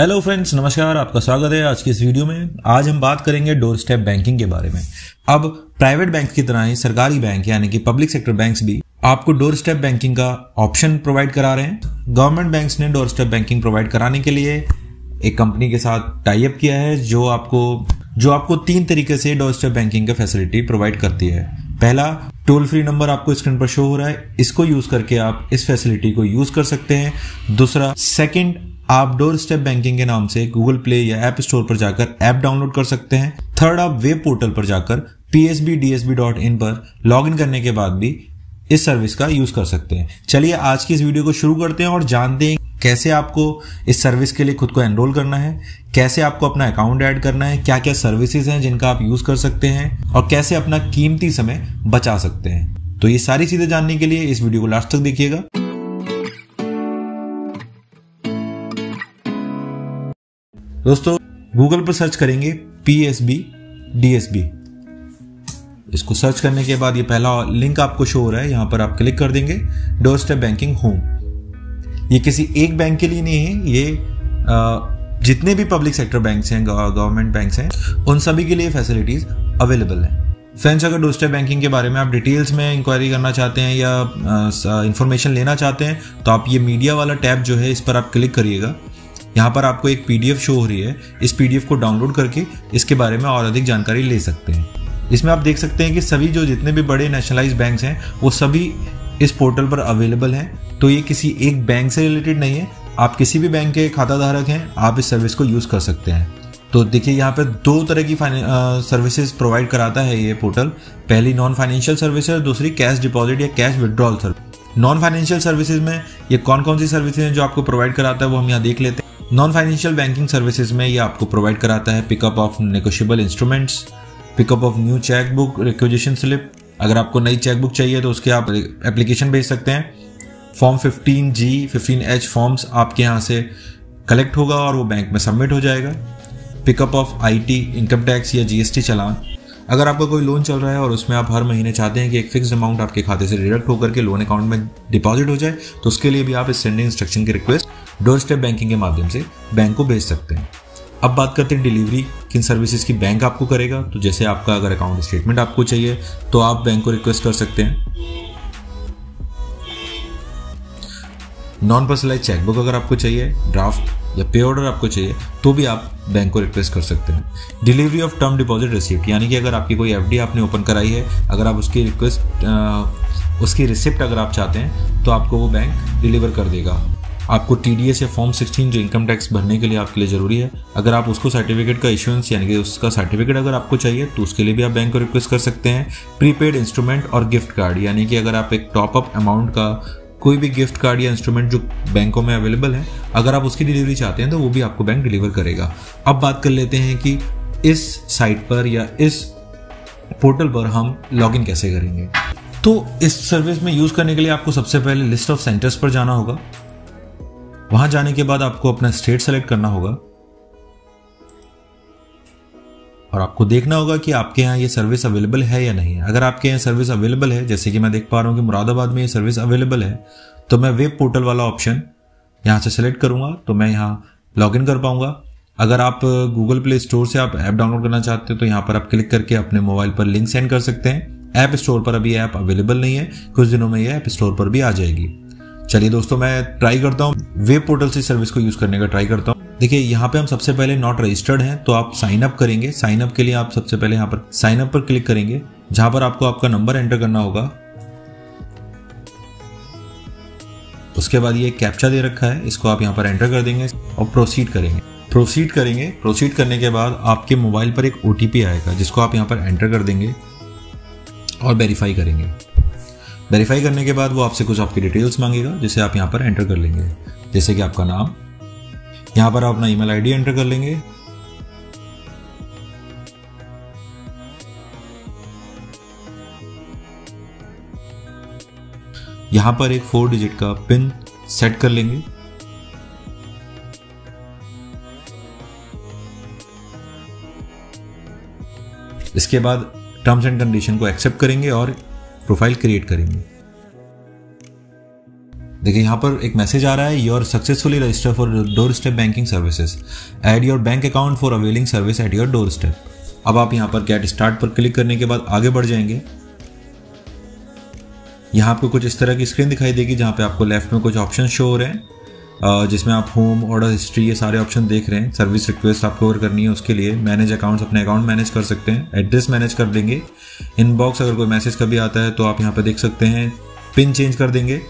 Hello friends नमस्कार, आपका स्वागत है आज की इस वीडियो में। आज हम बात करेंगे डोर स्टेप बैंकिंग के बारे में। अब प्राइवेट बैंक की तरह ही सरकारी बैंक यानी कि पब्लिक सेक्टर बैंक्स भी आपको डोर स्टेप बैंकिंग का ऑप्शन प्रोवाइड करा रहे हैं। गवर्नमेंट बैंक्स ने डोर स्टेप बैंकिंग प्रोवाइड कराने के लिए एक कंपनी के साथ टाइप किया है, जो आपको जो आपको तीन तरीके से डोर स्टेप बैंकिंग का फैसिलिटी प्रोवाइड करती है। पहला टोल फ्री नंबर आपको स्क्रीन पर शो हो रहा है, इसको यूज़ करके आप इस फैसिलिटी को यूज़ कर सकते हैं। दूसरा सेकंड आप डोर स्टेप बैंकिंग के नाम से गूगल प्ले या ऐप स्टोर पर जाकर ऐप डाउनलोड कर सकते हैं। थर्ड आप वेब पोर्टल पर जाकर पी पर लॉग इन करने के बाद भी इस सर्विस का यूज़ कर सकते हैं। चलिए आज की इस वीडियो को शुरू करते हैं और जानते हैं कैसे आपको इस सर्विस के लिए खुद को एनरोल करना है, कैसे आपको अपना अकाउंट ऐड करना है क्या क्या सर्विसेज़ हैं जिनका आप यूज़ कर सकते हैं और कैसे अपना कीमती समय बचा सकते हैं। तो ये सारी चीज़ें जानने के लिए इस वीडियो को लास्ट तक देखिएगा। दोस्तों गूगल पर सर्च करेंगे P S B D S B इसको सर्च करने के बाद ये पहला लिंक आपको शो हो रहा है, यहाँ पर आप क्लिक कर देंगे डोर स्टेप बैंकिंग होम ये किसी एक बैंक के लिए नहीं है, ये जितने भी पब्लिक सेक्टर बैंक्स हैं गवर्नमेंट बैंक्स हैं, उन सभी के लिए फैसिलिटीज़ अवेलेबल हैं। फ्रेंड्स अगर डोर स्टेप बैंकिंग के बारे में आप डिटेल्स में इंक्वायरी करना चाहते हैं या इंफॉर्मेशन लेना चाहते हैं तो आप ये मीडिया वाला टैब जो है, इस पर आप क्लिक करिएगा। यहाँ पर आपको एक पीडीएफ शो हो रही है। इस पीडीएफ को डाउनलोड करके इसके बारे में और अधिक जानकारी ले सकते हैं। इसमें आप देख सकते हैं कि सभी जो जितने भी बड़े नेशनलाइज बैंक हैं, वो सभी इस पोर्टल पर अवेलेबल हैं। तो ये किसी एक बैंक से रिलेटेड नहीं है। आप किसी भी बैंक के खाता धारक हैं, आप इस सर्विस को यूज़ कर सकते हैं। तो देखिए, यहाँ पर दो तरह की सर्विसेज़ प्रोवाइड कराता है ये पोर्टल पहली नॉन फाइनेंशियल सर्विसेज़ दूसरी कैश डिपॉजिट या cash withdrawal service non financial services में ये कौन कौन सी सर्विसेज़ हैं जो आपको प्रोवाइड कराता है, वो हम यहाँ देख लेते हैं। नॉन फाइनेंशियल बैंकिंग सर्विसेज़ में ये आपको प्रोवाइड कराता है pickup of negotiable instruments pickup of new cheque book requisition slip अगर आपको नई चेक बुक चाहिए तो उसके आप एप्लीकेशन भेज सकते हैं। फॉर्म 15 जी 15 एच फॉर्म्स आपके यहाँ से कलेक्ट होगा और वो बैंक में सबमिट हो जाएगा। Pickup of IT income tax या जीएसटी चलान। अगर आपका कोई लोन चल रहा है और उसमें आप हर महीने चाहते हैं कि एक फिक्स अमाउंट आपके खाते से डिडक्ट होकर के लोन अकाउंट में डिपॉजिट हो जाए तो उसके लिए भी आप इस सेंडिंग इंस्ट्रक्शन की रिक्वेस्ट डोर स्टेप बैंकिंग के माध्यम से बैंक को भेज सकते हैं। अब बात करते हैं डिलीवरी, किन सर्विसेज़ की बैंक आपको करेगा? तो जैसे आपका अगर अकाउंट स्टेटमेंट आपको चाहिए तो आप बैंक को रिक्वेस्ट कर सकते हैं। नॉन पर्सनलाइज चेकबुक अगर आपको चाहिए ड्राफ्ट या पे ऑर्डर आपको चाहिए तो भी आप बैंक को रिक्वेस्ट कर सकते हैं। Delivery of term deposit receipt यानी कि अगर आपकी कोई एफडी आपने ओपन कराई है, अगर आप उसकी रिक्वेस्ट उसकी रिसिप्ट अगर आप चाहते हैं तो आपको वो बैंक डिलीवर कर देगा। आपको टी डी एस या फॉर्म 16 जो इनकम टैक्स भरने के लिए आपके लिए ज़रूरी है, अगर आप उसको सर्टिफिकेट का इशुएंस यानी कि उसका सर्टिफिकेट अगर आपको चाहिए तो उसके लिए भी आप बैंक को रिक्वेस्ट कर सकते हैं। प्रीपेड इंस्ट्रूमेंट और गिफ्ट कार्ड यानी कि अगर आप एक टॉप अप अमाउंट का कोई भी गिफ्ट कार्ड या इंस्ट्रूमेंट जो बैंकों में अवेलेबल है, अगर आप उसकी डिलीवरी चाहते हैं तो वो भी आपको बैंक डिलीवर करेगा। अब बात कर लेते हैं कि इस साइट पर या इस पोर्टल पर हम लॉगिन कैसे करेंगे। तो इस सर्विस में यूज़ करने के लिए आपको सबसे पहले लिस्ट ऑफ़ सेंटर्स पर जाना होगा। वहाँ जाने के बाद आपको अपना स्टेट सेलेक्ट करना होगा। और आपको देखना होगा कि आपके यहाँ ये सर्विस अवेलेबल है या नहीं अगर आपके यहाँ सर्विस अवेलेबल है, जैसे कि मैं देख पा रहा हूँ कि मुरादाबाद में ये सर्विस अवेलेबल है तो मैं वेब पोर्टल वाला ऑप्शन यहाँ से सेलेक्ट करूँगा तो मैं यहाँ लॉग इन कर पाऊँगा। अगर आप गूगल प्ले स्टोर से आप ऐप डाउनलोड करना चाहते हो तो यहाँ पर आप क्लिक करके अपने मोबाइल पर लिंक सेंड कर सकते हैं। ऐप स्टोर पर अभी ऐप अवेलेबल नहीं है। कुछ दिनों में ये ऐप स्टोर पर भी आ जाएगी। चलिए दोस्तों, मैं ट्राई करता हूँ। वेब पोर्टल से सर्विस को यूज़ करने का ट्राई करता हूँ। देखिए, यहाँ पे हम सबसे पहले नॉट रजिस्टर्ड हैं तो आप साइन अप करेंगे। साइन अप के लिए आप सबसे पहले यहाँ पर साइन अप पर क्लिक करेंगे। जहाँ पर आपको आपका नंबर एंटर करना होगा। उसके बाद ये कैप्चा दे रखा है, इसको आप यहाँ पर एंटर कर देंगे और प्रोसीड करेंगे। प्रोसीड करेंगे। प्रोसीड करने के बाद आपके मोबाइल पर एक ओ आएगा, जिसको आप यहाँ पर एंटर कर देंगे और वेरीफाई करेंगे। वेरीफाई करने के बाद वो आपसे कुछ आपकी डिटेल्स मांगेगा, जिसे आप यहाँ पर एंटर कर लेंगे। जैसे कि आपका नाम। यहाँ पर आप अपना ईमेल आईडी एंटर कर लेंगे। यहाँ पर एक फोर डिजिट का पिन सेट कर लेंगे। इसके बाद टर्म्स एंड कंडीशन को एक्सेप्ट करेंगे और प्रोफ़ाइल क्रिएट करेंगे। देखिए, यहाँ पर एक मैसेज आ रहा है your successfully register for door step banking services add your bank account for availing service at your door step अब आप यहाँ पर गेट स्टार्ट पर क्लिक करने के बाद आगे बढ़ जाएँगे। यहाँ आपको कुछ इस तरह की स्क्रीन दिखाई देगी जहाँ पे आपको लेफ़्ट में कुछ ऑप्शन शो हो रहे हैं। जिसमें आप होम ऑर्डर हिस्ट्री ये सारे ऑप्शन देख रहे हैं। सर्विस रिक्वेस्ट आपको ओवर करनी है उसके लिए। मैनेज अकाउंट्स अपने अकाउंट मैनेज कर सकते हैं। एड्रेस मैनेज कर देंगे। इनबॉक्स अगर कोई मैसेज कभी आता है तो आप यहाँ पर देख सकते हैं। पिन चेंज कर देंगे।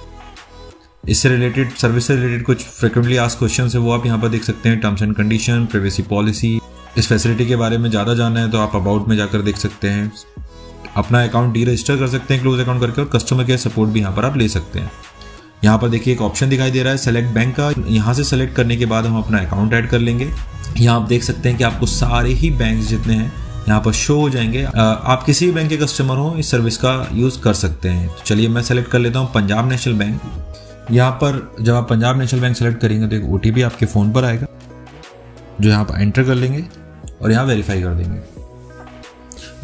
इससे रिलेटेड सर्विस से रिलेटेड कुछ फ्रिक्वेंटली आस्क क्वेश्चन है, वो आप यहाँ पर देख सकते हैं। Terms and condition privacy policy इस फैसिलिटी के बारे में ज़्यादा जानना है तो आप अबाउट में जाकर देख सकते हैं। अपना अकाउंट डी रजिस्टर कर सकते हैं क्लोज अकाउंट करके और कस्टमर केयर सपोर्ट भी यहाँ पर आप ले सकते हैं। यहाँ पर देखिए एक ऑप्शन दिखाई दे रहा है सेलेक्ट बैंक का। यहाँ से सेलेक्ट करने के बाद हम अपना अकाउंट ऐड कर लेंगे। यहाँ आप देख सकते हैं कि आपको सारे ही बैंक जितने हैं, यहाँ पर शो हो जाएँगे। आप किसी भी बैंक के कस्टमर हो, इस सर्विस का यूज़ कर सकते हैं। तो चलिए मैं सेलेक्ट कर लेता हूँ पंजाब नेशनल बैंक यहाँ पर जब आप पंजाब नेशनल बैंक सेलेक्ट करेंगे तो एक ओ आपके फ़ोन पर आएगा, जो यहाँ पर एंटर कर लेंगे और यहाँ वेरीफाई कर देंगे।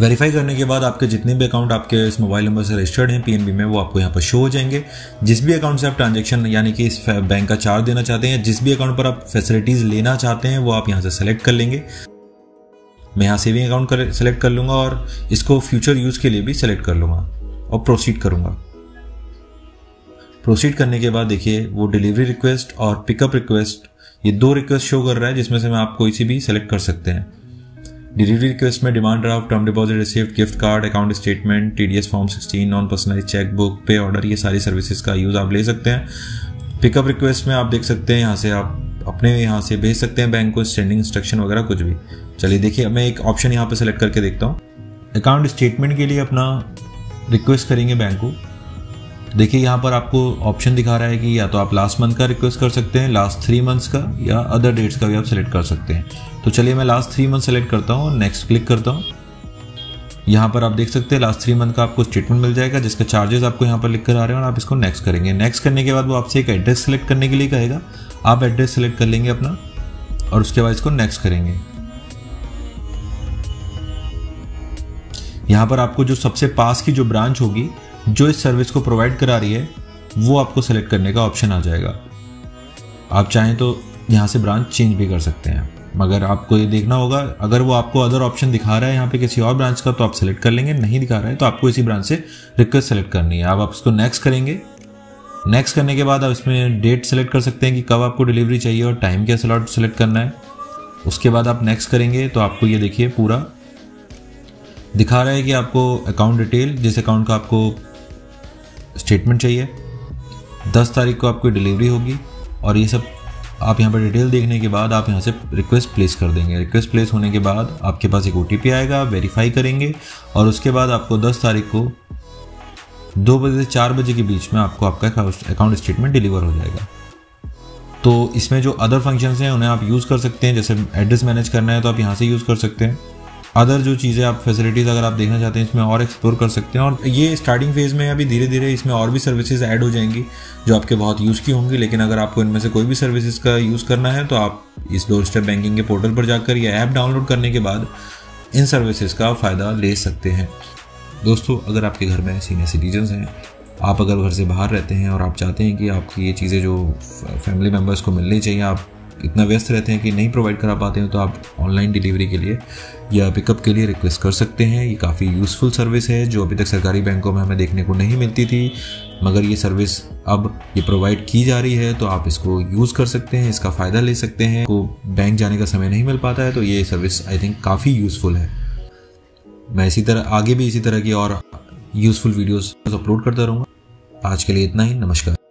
वेरीफाई करने के बाद आपके जितने भी अकाउंट आपके इस मोबाइल नंबर से रजिस्टर्ड हैं पीएनबी में, वो आपको यहाँ पर शो हो जाएँगे। जिस भी अकाउंट से आप ट्रांजेक्शन यानी कि इस बैंक का चार्ज देना चाहते हैं, जिस भी अकाउंट पर आप फैसिलिटीज़ लेना चाहते हैं, वो आप यहाँ से सेलेक्ट कर लेंगे। मैं यहाँ सेविंग अकाउंट कर सेलेक्ट कर लूँगा और इसको फ्यूचर यूज़ के लिए भी सेलेक्ट कर लूँगा और प्रोसीड करूँगा। प्रोसीड करने के बाद देखिए, वो डिलीवरी रिक्वेस्ट और पिकअप रिक्वेस्ट ये दो रिक्वेस्ट शो कर रहा है, जिसमें से मैं आप कोई सी भी सेलेक्ट कर सकते हैं। डिलीवरी रिक्वेस्ट में demand draft term deposit receive gift card account statement TDS form 16 non personalise cheque book pay order ये सारी सर्विसेज़ का यूज़ आप ले सकते हैं। पिकअप रिक्वेस्ट में आप देख सकते हैं, यहाँ से आप अपने, यहाँ से भेज सकते हैं बैंक को स्टैंडिंग इंस्ट्रक्शन वगैरह कुछ भी। चलिए देखिए, मैं एक ऑप्शन यहाँ पे सेलेक्ट करके देखता हूँ। अकाउंट स्टेटमेंट के लिए अपना रिक्वेस्ट करेंगे बैंक को। देखिए, यहाँ पर आपको ऑप्शन दिखा रहा है कि या तो आप लास्ट मंथ का रिक्वेस्ट कर सकते हैं लास्ट थ्री मंथ्स का, या अदर डेट्स का भी आप सेलेक्ट कर सकते हैं। तो चलिए, मैं लास्ट थ्री मंथ सेलेक्ट करता हूँ नेक्स्ट क्लिक करता हूँ। यहाँ पर आप देख सकते हैं लास्ट थ्री मंथ का आपको स्टेटमेंट मिल जाएगा, जिसका चार्जेस आपको यहाँ पर लिख कर आ रहे हैं और आप इसको नेक्स्ट करेंगे। नेक्स्ट करने के बाद वो आपसे एक एड्रेस सेलेक्ट करने के लिए कहेगा। आप एड्रेस सेलेक्ट कर लेंगे अपना, और उसके बाद इसको नेक्स्ट करेंगे। यहाँ पर आपको जो सबसे पास की जो ब्रांच होगी जो इस सर्विस को प्रोवाइड करा रही है, वो आपको सेलेक्ट करने का ऑप्शन आ जाएगा। आप चाहें तो यहाँ से ब्रांच चेंज भी कर सकते हैं। मगर आपको ये देखना होगा, अगर वो आपको अदर ऑप्शन दिखा रहा है यहाँ पे किसी और ब्रांच का तो आप सेलेक्ट कर लेंगे, नहीं दिखा रहा है तो आपको इसी ब्रांच से रिक्वेस्ट सेलेक्ट करनी है। आप इसको नेक्स्ट करेंगे। नेक्स्ट करने के बाद आप इसमें डेट सेलेक्ट कर सकते हैं कि कब आपको डिलीवरी चाहिए और टाइम क्या स्लॉट सेलेक्ट करना है। उसके बाद आप नेक्स्ट करेंगे तो आपको ये देखिए पूरा। दिखा रहा है कि आपको अकाउंट डिटेल जिस अकाउंट का आपको स्टेटमेंट चाहिए। दस तारीख को आपकी डिलीवरी होगी और ये सब आप यहाँ पर डिटेल देखने के बाद आप यहाँ से रिक्वेस्ट प्लेस कर देंगे। रिक्वेस्ट प्लेस होने के बाद आपके पास एक ओटीपी आएगा आप वेरीफाई करेंगे और उसके बाद आपको दस तारीख को दो बजे से चार बजे के बीच में आपको आपका अकाउंट स्टेटमेंट डिलीवर हो जाएगा। तो इसमें जो अदर फ़ंक्शंस हैं, उन्हें आप यूज़ कर सकते हैं। जैसे एड्रेस मैनेज करना है तो आप यहाँ से यूज़ कर सकते हैं। अदर जो चीज़ें आप फैसिलिटीज़ अगर आप देखना चाहते हैं, इसमें और एक्सप्लोर कर सकते हैं और ये स्टार्टिंग फ़ेज़ में अभी धीरे धीरे इसमें और भी सर्विसेज़ ऐड हो जाएँगी, जो आपके बहुत यूज़ की होंगी। लेकिन अगर आपको इनमें से कोई भी सर्विसेज़ का यूज़ करना है तो आप इस डोर स्टेप बैंकिंग के पोर्टल पर जाकर या ऐप डाउनलोड करने के बाद इन सर्विसेज़ का फ़ायदा ले सकते हैं। दोस्तों, अगर आपके घर में सीनियर सिटीजन्स हैं, आप अगर घर से बाहर रहते हैं और आप चाहते हैं कि आपकी ये चीज़ें जो फैमिली मेंबर्स को मिलनी चाहिए, आप इतना व्यस्त रहते हैं कि नहीं प्रोवाइड करा पाते हैं तो आप ऑनलाइन डिलीवरी के लिए या पिकअप के लिए रिक्वेस्ट कर सकते हैं। ये काफ़ी यूज़फुल सर्विस है, जो अभी तक सरकारी बैंकों में हमें देखने को नहीं मिलती थी। मगर ये सर्विस अब ये प्रोवाइड की जा रही है तो आप इसको यूज़ कर सकते हैं, इसका फ़ायदा ले सकते हैं। को बैंक जाने का समय नहीं मिल पाता है तो ये सर्विस आई थिंक काफ़ी यूज़फुल है। मैं इसी तरह, आगे भी इसी तरह की और यूज़फुल वीडियोस अपलोड करता रहूँगा। आज के लिए इतना ही, नमस्कार।